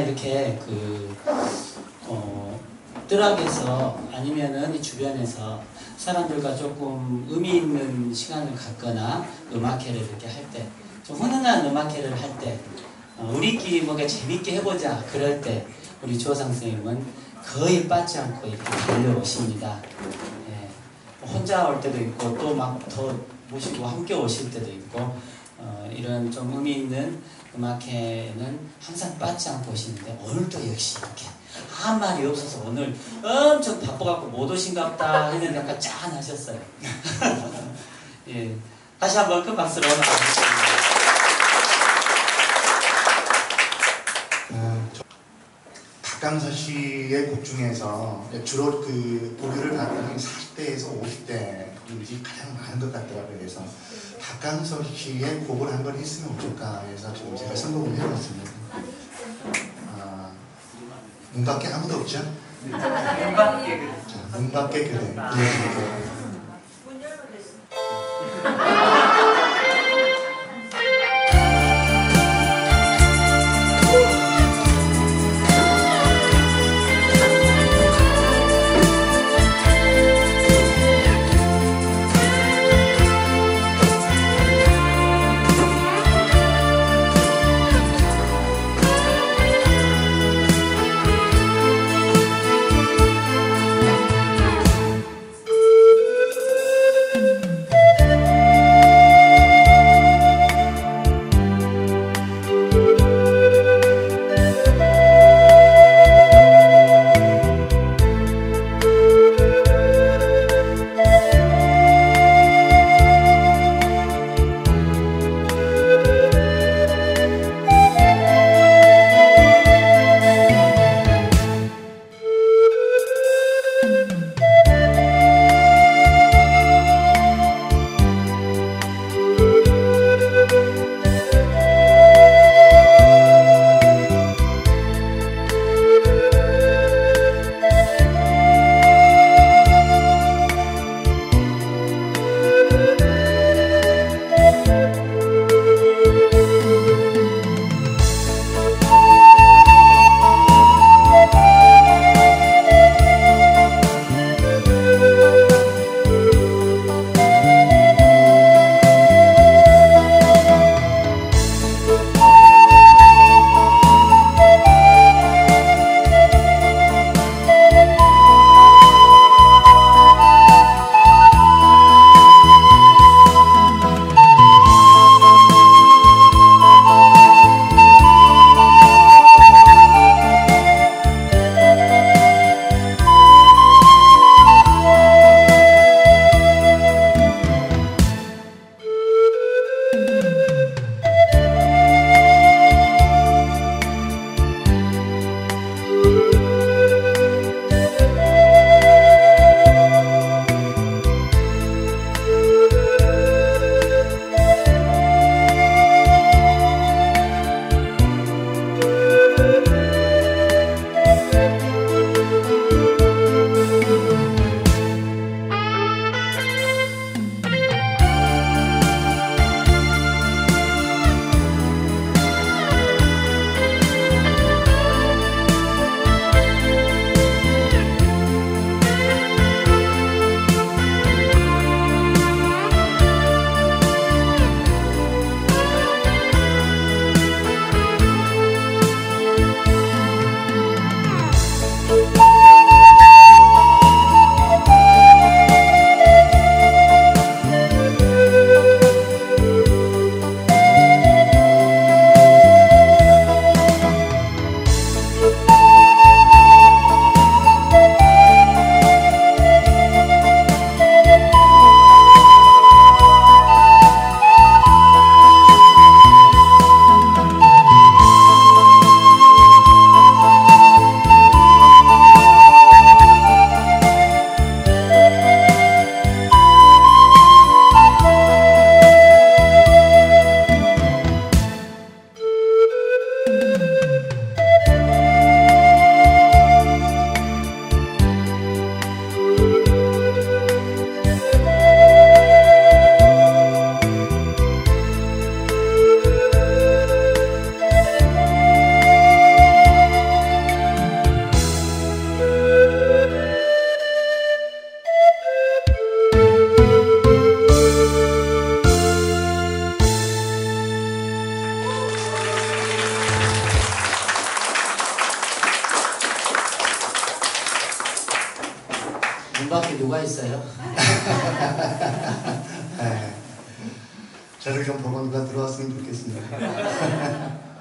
이렇게 그 어, 뜨락에서 아니면은 이 주변에서 사람들과 조금 의미 있는 시간을 갖거나 음악회를 이렇게 할 때, 좀 훈훈한 음악회를 할 때, 어, 우리끼리 뭔가 재밌게 해보자 그럴 때 우리 조상 선생님은 거의 빠지 않고 이렇게 달려오십니다. 예, 혼자 올 때도 있고 또 막 더 모시고 함께 오실 때도 있고 어, 이런 좀 의미 있는 음악회는 항상 빠지 않고 오시는데 오늘도 역시 이렇게 한 말이 없어서 오늘 엄청 바빠갖고 못 오신갑다 했는데 약간 짠하셨어요. 예, 다시 한번 큰 박수로 나가겠습니다. 어, 저- 박강서 씨의 곡 중에서 주로 그 보류를 받는 한 40대에서 50대 분들이 가장 많은 것 같더라고요. 그래서 박강서 씨의 곡을 한 번 했으면 어떨까 해서 지금 제가 선곡을 해봤습니다. 아, 문 밖에 아무도 없죠? 음악계 자, 문 밖에 그대. 네. 문 문 밖에 누가 있어요? 네. 저를 좀 보고 누가 들어왔으면 좋겠습니다.